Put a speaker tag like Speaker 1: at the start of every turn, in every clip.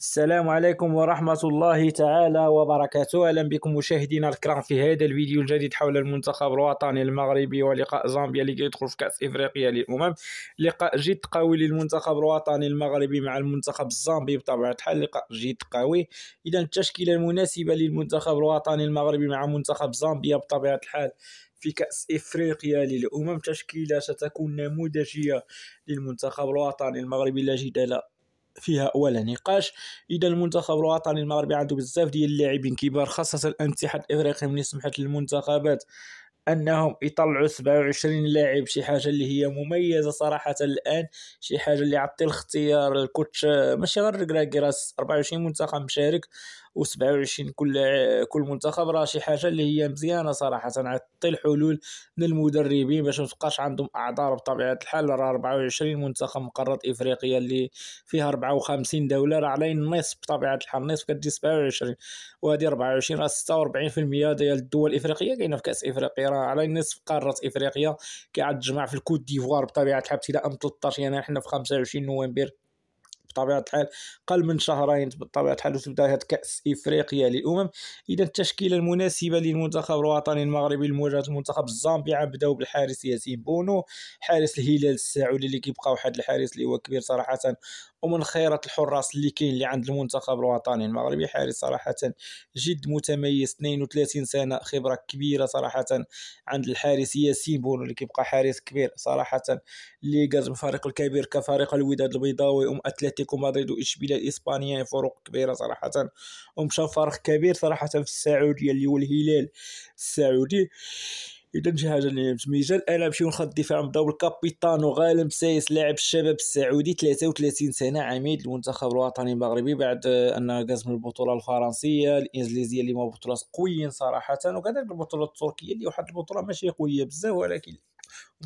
Speaker 1: السلام عليكم ورحمة الله تعالى وبركاته. أهلا بكم مشاهدينا الكرام في هذا الفيديو الجديد حول المنتخب الوطني المغربي ولقاء زامبيا اللي يدخل في كأس إفريقيا للأمم. لقاء جد قوي للمنتخب الوطني المغربي مع المنتخب الزامبي بطبيعة الحال. لقاء جد قوي. إذا التشكيلة المناسبة للمنتخب الوطني المغربي مع منتخب زامبيا بطبيعة الحال في كأس إفريقيا للأمم. تشكيلة ستكون نموذجية للمنتخب الوطني المغربي لا جدال فيها ولا نقاش. إذا المنتخب الوطني المغربي عنده بزاف ديال اللاعبين كبار خاصة الاتحاد الإفريقي من سمحت للمنتخبات أنهم يطلعوا 27 لاعب شي حاجة اللي هي مميزة صراحة الآن شي حاجة اللي عطي الاختيار الكوتش ماشي غير ركراكي راه 24 منتخب مشارك. و27 كل كل منتخب راه شي حاجة اللي هي مزيانة صراحة. عطي الحلول للمدربين باش ما تبقاش عندهم أعذار بطبيعة الحال. راه 24 منتخب من قاره إفريقيا اللي فيها 54 دولة. راه على النصف بطبيعة الحال. النصف كتجي 27 وهذه 24 راه 46% ديال الدول الافريقيه كاينة في كأس إفريقيا. راه على نصف قارة إفريقيا كيعاد تجمع في الكوت ديفوار بطبيعة الحال. ابتداء من 13 يناير. حنا في 25 نوفمبر. بطبيعة الحال قل من شهرين بطبيعة الحال وتبدأ كأس إفريقيا للأمم. إذا التشكيلة المناسبة للمنتخب الوطني المغربي لمواجهة المنتخب الزامبي غنبداو بالحارس ياسين بونو. حارس الهلال السعودي اللي كيبقى واحد الحارس اللي هو كبير صراحة ومن خيرة الحراس اللي كاين اللي عند المنتخب الوطني المغربي حارس صراحة جد متميز 32 سنة خبرة كبيرة صراحة عند الحارس ياسين بونو اللي كيبقى حارس كبير صراحة اللي داز الفرق الكبيرة كفريق الوداد البيضاوي أم أتلتيكو مدريد واشبيليه الاسبانيه فرق كبيرة صراحة ومشى فرق كبير صراحة في السعودية اللي هو الهلال السعودي. إذا شي حاجة اللي متميزة الان نمشيو نخد الدفاع نبداو بالكابيتانو غالب سايس لاعب الشباب السعودي 33 سنة عميد المنتخب الوطني المغربي بعد انه قاز من البطولة الفرنسية الإنجليزية اللي هما بطولات قويين صراحة. وكذلك البطولة التركية اللي واحد البطولة ماشي قوية بزاف ولكن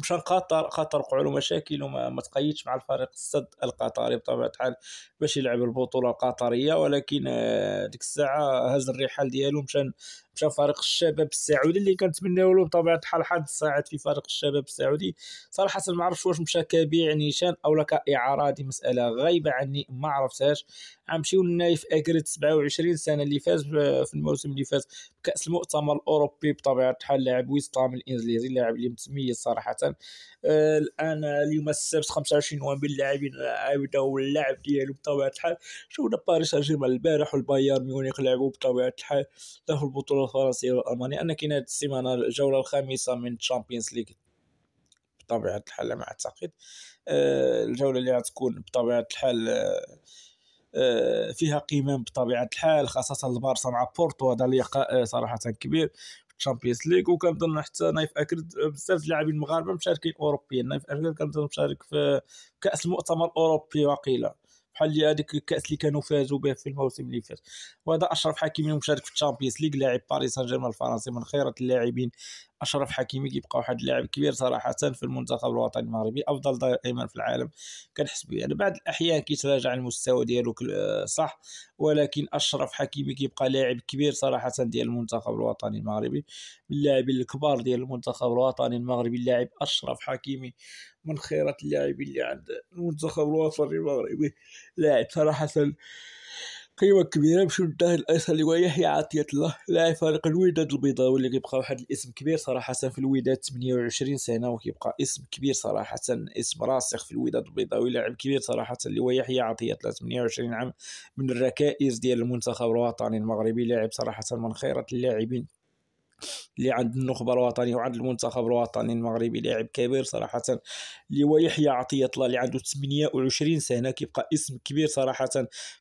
Speaker 1: مشى قطر قطر وقعوا له مشاكل وما ما تقيدش مع الفريق السد القطري بطبيعة الحال باش يلعب البطولة القطرية. ولكن آه، ديك الساعة هز الرحال ديالو مشى مشى فريق الشباب السعودي اللي كنتمناو له بطبيعة الحال حد الساعات في فريق الشباب السعودي. صراحة ما عرفتش واش مشى كبيع نيشان أو لا كإعارة هذه مسألة غايبة عني ما عرفتهاش. غنمشيو للنايف أكريت 27 سنة اللي فاز في الموسم اللي فاز بكأس المؤتمر الأوروبي بطبيعة الحال لاعب ويستام الإنجليزي لاعب اللي متميز صراحة. آه، الآن اليوم السبت 25 نوفمبر اللاعبين عاودوا اللعب ديالو بطبيعة الحال. شفنا باريس سان جيرمان البارح والبايرن ميونخ لعبوا بطبيعة الحال له البطولة الفرنسية والألمانية. ان كاين هذه السيمانة الجولة الخامسة من تشامبيونز ليغ بطبيعة الحال ما أعتقد. آه، الجولة اللي غتكون بطبيعة الحال آه، فيها قيمه بطبيعة الحال خاصة البارسا مع بورتو. هذا لقاء صراحة كبير. الشامبيونز ليغ وكنظن حتى نايف أكرد بزاف اللاعبين المغاربة مشاركين اوروبيا. نايف أكرد كنظن مشارك في كأس المؤتمر الأوروبي وقيله بحال اللي هذيك الكأس اللي كانوا فازوا به في الموسم اللي فات. وهذا أشرف حكيمي مشارك في الشامبيونز ليغ لاعب باريس سان جيرمان الفرنسي من خيرة اللاعبين أشرف حكيمي كيبقى واحد اللاعب كبير صراحة في المنتخب الوطني المغربي أفضل ظهير ايمن في العالم كنحس به يعني بعض الأحيان كيتراجع المستوى ديالو صح ولكن أشرف حكيمي كيبقى لاعب كبير صراحة ديال المنتخب الوطني المغربي من اللاعبين الكبار ديال المنتخب الوطني المغربي اللاعب أشرف حكيمي من خيرة اللاعبين اللي عند المنتخب الوطني المغربي لاعب صراحة قيمة كبيرة باش الظهير الأيسر اللي هو يحيى عطية الله. لاعب فريق الوداد البيضاوي اللي كيبقى واحد الاسم كبير صراحة في الوداد 28 سنة وكيبقى اسم كبير صراحة اسم راسخ في الوداد البيضاوي لاعب كبير صراحة اللي هو يحيى عطية الله 28 عام من الركائز ديال المنتخب الوطني المغربي لاعب صراحة من خيرة اللاعبين. اللي عند النخبة الوطنية وعند المنتخب الوطني المغربي لاعب كبير صراحة اللي هو يحيى عطية الله اللي عنده 28 سنة كيبقى اسم كبير صراحة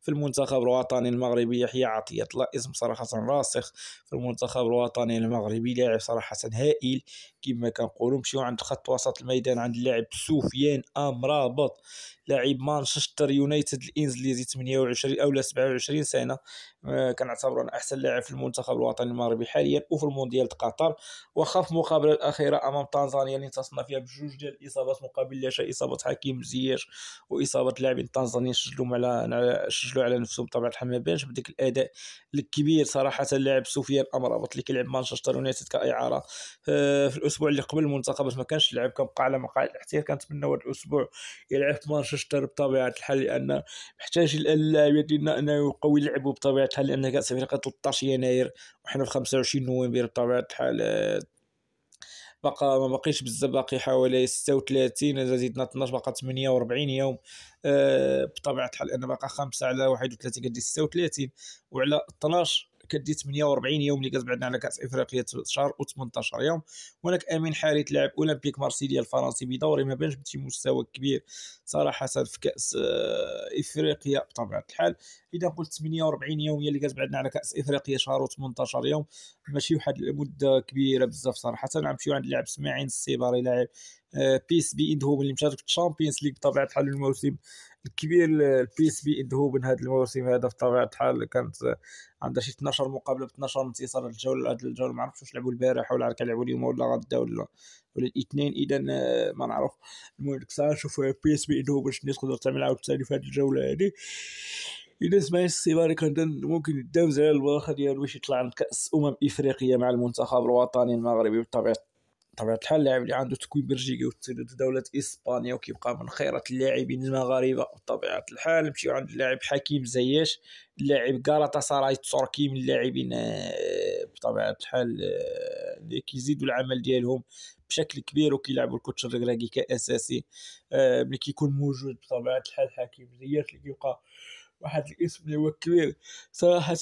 Speaker 1: في المنتخب الوطني المغربي. يحيى عطية الله اسم صراحة راسخ في المنتخب الوطني المغربي لاعب صراحة هائل كما كنقولوا. نمشيو عند خط وسط الميدان عند اللاعب سفيان أمرابط لاعب مانشستر يونايتد الإنجليزي 28 أو 27 سنة. آه، كنعتبره أحسن لاعب في المنتخب الوطني المغربي حاليا وفي مونديال قطر وخاف المقابله الأخيرة أمام تنزانيا اللي انتصرنا فيها بجوج ديال الإصابات مقابل شيء إصابة حكيم زياش وإصابة لاعبين تنزانيا سجلوا على سجلوا على نفسهم بطبيعة الحال ما بانش بديك الأداء الكبير صراحة اللاعب سفيان امرابط اللي كيلعب مانشستر يونايتد كإعارة آه، في الأسبوع اللي قبل المنتخب ما كانش لعب كنبقى على مقاعد الاحتياط كنتمنى هذا الأسبوع يلعب في مانشستر بطبيعة الحال لأن محتاج اللاعبين ديالنا إنه يبقاو يلعبوا بطبيعة الحال لأن كاس افريقيا 13 يناير وحنا في 25 نوفمبر بطبيعة الحال بقى ما بقيش بزاف باقي حوالي 36 زدنا 12 بقى 48 يوم أه بطبيعة الحال أنا باقي 5 على 31 كدي 36 وعلى 12 كدي 48 يوم اللي كتبعدنا على كأس إفريقيا 3 شهور و18 يوم. هناك أمين حارث لاعب أولمبيك مارسيليا الفرنسي بدوري ما بانش بشي مستوى كبير صراحة في كأس آه، إفريقيا بطبيعة الحال. إذا قلت 48 يوم هي اللي كتبعدنا على كأس إفريقيا شهر و18 يوم. ماشي واحد المدة كبيرة بزاف صراحة. غنمشيو عند اللاعب إسماعيل الصيباري لاعب بي إس في آيندهوفن اللي مشارك في الشامبيونز ليغ بطبيعة الحال الموسم الكبير البي إس في آيندهوفن هذا الموسم هذا بطبيعه الحال كانت عندها شي 12 مقابلة ب 12 انتصار الجوله هذه الجوله ما عرفتش واش لعبوا البارح ولا كيلعبوا اليوم ولا غدا ولا ولا الاثنين. إذا ما نعرف. المهم ديك الساعة نشوف بي اس بي اندهوبن شنو تقدر تعمل عاوتاني في هذه الجوله هذه إذا سمعت السيباري كان ممكن يداوز على الواخا ديالو باش يطلع عند كأس أمم افريقيا مع المنتخب الوطني المغربي بطبيعة بطبيعه الحال اللاعب اللي عنده تكوين بلجيكي وتسدد دولة إسبانيا وكيبقى من خيرة اللاعبين المغاربة. بطبيعة الحال نمشيو عند اللاعب حكيم زياش اللاعب كاراتا ساراي التركي من اللاعبين آه، بطبيعة الحال آه، اللي كيزيدوا العمل ديالهم بشكل كبير وكيلعبوا الكوتش الركراكي كأساسي. آه، ملي كيكون موجود بطبيعة الحال حكيم زياش اللي كيبقى واحد الاسم اللي هو كبير صراحة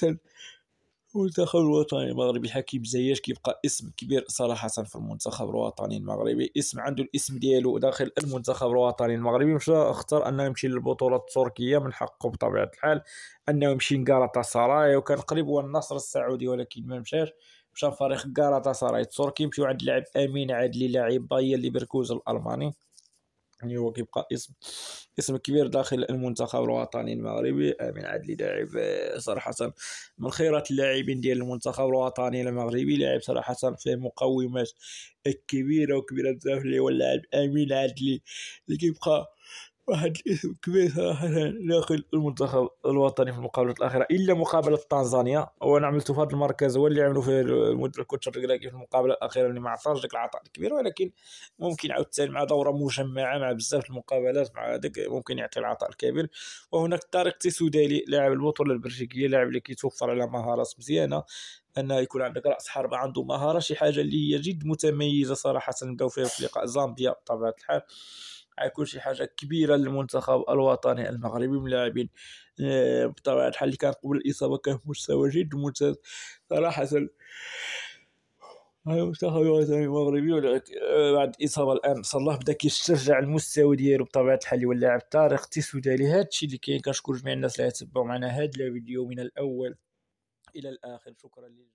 Speaker 1: المنتخب الوطني المغربي حكيم زياش كيبقى اسم كبير صراحة في المنتخب الوطني المغربي. اسم عنده الاسم ديالو داخل المنتخب الوطني المغربي. مشى اختار انه يمشي للبطولة التركية من حقه بطبيعة الحال انه يمشي لكاراتا سراي. وكان قريب هو النصر السعودي ولكن ما مشاش. مشى فريق كاراتا سراي التركي. مشيو عند اللاعب أمين عادلي لاعب باير ليفركوزن الألماني. يعني هو كيبقى اسم اسم كبير داخل المنتخب الوطني المغربي امين عدلي لاعب آه، صراحة من خيرات اللاعبين ديال المنتخب الوطني المغربي. لاعب صراحة فيه مقومات كبيرة وكبيرة بزاف اللي هو اللاعب أمين عدلي اللي كيبقى واحد الاسم كبير صراحة داخل المنتخب الوطني في المقابلة الأخيرة إلا مقابلة تنزانيا. وأنا عملت في هذا المركز هو اللي عملوا فيه الكوتش الركراكي في المقابلة الأخيرة اللي ما عطاش ديك العطاء الكبير ولكن ممكن عاوتاني مع دورة مجمعة مع بزاف المقابلات مع ديك ممكن يعطي العطاء الكبير. وهناك طارق تيسودالي لاعب البطولة البلجيكية لاعب اللي كيتوفر على مهارات مزيانة أن يكون عندك رأس حربة عنده مهارة شي حاجة اللي هي جد متميزة صراحة نبداو فيها في لقاء زامبيا بطبيعة الحال. حيكون شي حاجة كبيرة للمنتخب الوطني المغربي من لاعبين آه، بطبيعة الحال اللي كان قبل الإصابة كان في مستوى جد ممتاز صراحة. المنتخب الوطني المغربي. آه، بعد الإصابة الآن صلاح بدا كيسترجع المستوى ديالو بطبيعة الحال هو اللاعب طارق تيسودالي هادشي اللي كاين كنشكر جميع الناس اللي تبعوا معنا هاد الفيديو من الأول إلى الآخر. شكرا لله